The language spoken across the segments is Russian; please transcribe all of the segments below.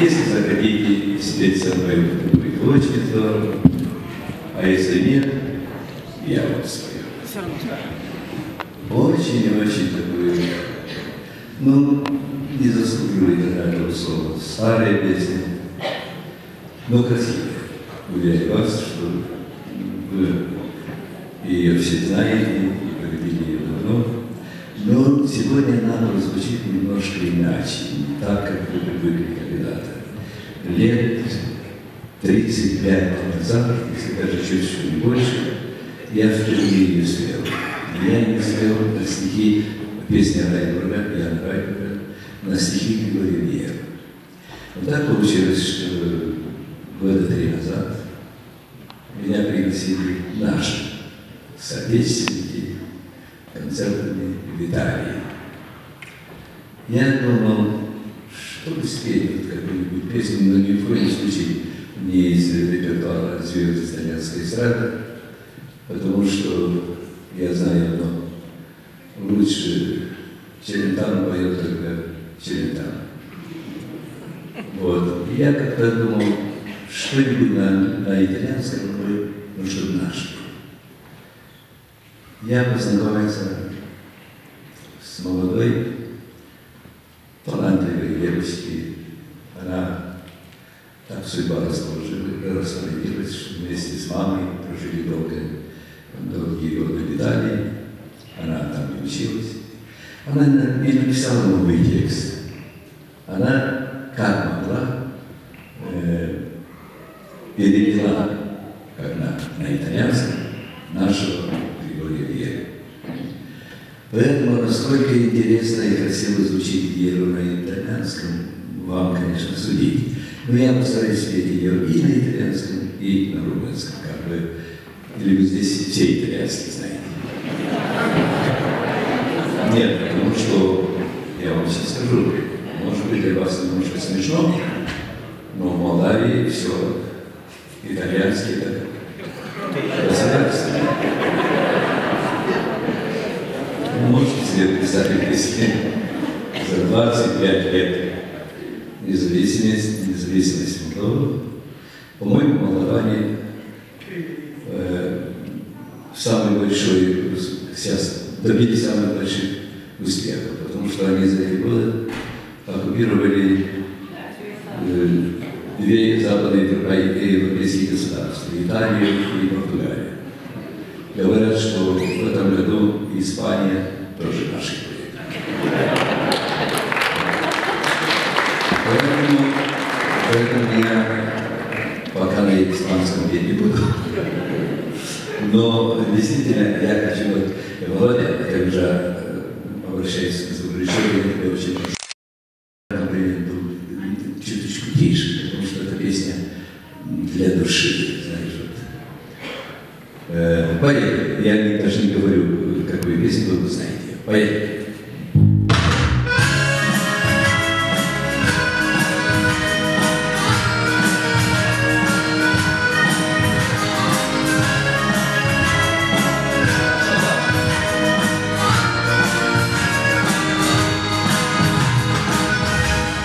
Если захотите спеть со мной, будет очень здорово. А если нет, я вам спою. Очень-очень такую, ну, не заслуживает этого слова. Старая песня, но красивая. Уверяю вас, что вы ее все знаете и полюбили ее давно. Но сегодня она прозвучит немножко иначе, не так, как вы привыкли когда-то. Лет 35 назад, если даже чуть-чуть больше, я впервые ее спел. Я не спел на стихи песни Райбурга, Ян Райбурга, на стихи Григория. Вот так получилось, что года три назад меня пригласили наши соотечественники концертами в Италии. Я думал, что бы спеть вот какую-нибудь песню, но ни в коем случае не из репертуара звезд итальянской эстрады, потому что я знаю одно. Лучше Челентано поет только Челентано. Вот. И я как-то думал, что-нибудь на, на итальянском, ну, чтобы наше. Я познакомился с молодой, талантливой девочкой. Она так судьба расположила, распорядилась, что вместе с мамой прожили долго, долгие годы в Италии. Она там не училась. Она не написала новый текст. Она, как могла, э, перевела, как на, на итальянском, нашего. Поэтому, насколько интересно и красиво звучит Вьеру на итальянском, вам, конечно, судить. Но я постараюсь спеть ее и на итальянском, и на румынском, как бы. Или вы здесь все итальянские знаете? Нет, потому что я вам сейчас скажу, может быть для вас немножко смешно, но в Молдавии все итальянский это государство. Вы если за 25 лет независимости, независимости Молдовы, по-моему, молдаване самый большой, сейчас добились самых больших успехов, потому что они за эти годы оккупировали э, две западные европейские государства, Италию и Португалию. Говорят, что в этом году Испания тоже наши Поэтому, поэтому я пока на испанском петь не буду. Но действительно я хочу, вот, Володя, я уже обращаюсь к звукорежиссеру, я тебя очень прошу, потому что эта песня для души, знаешь, вот. Э, поехали. Я даже не говорю, какую песню вы знаете. Поехали.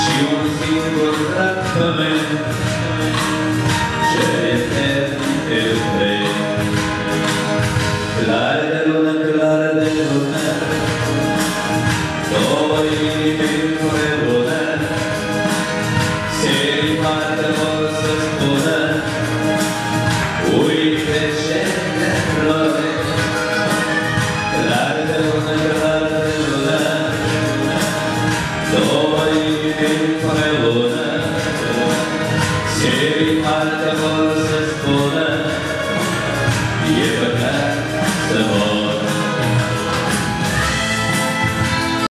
Și un singur tratament. Ce